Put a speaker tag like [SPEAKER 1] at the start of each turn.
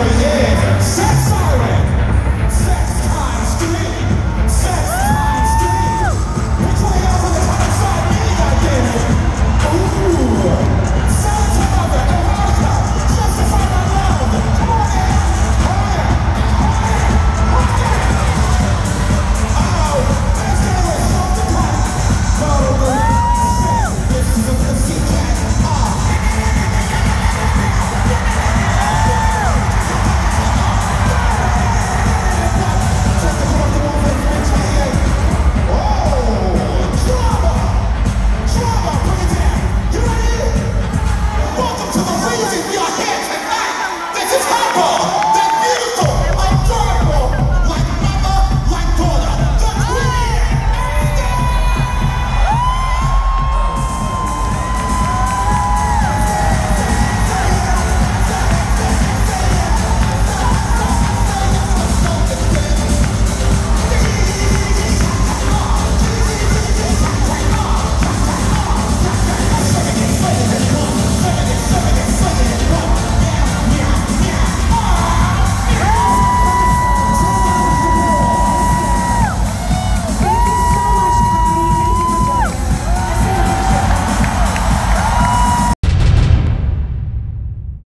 [SPEAKER 1] Companhia.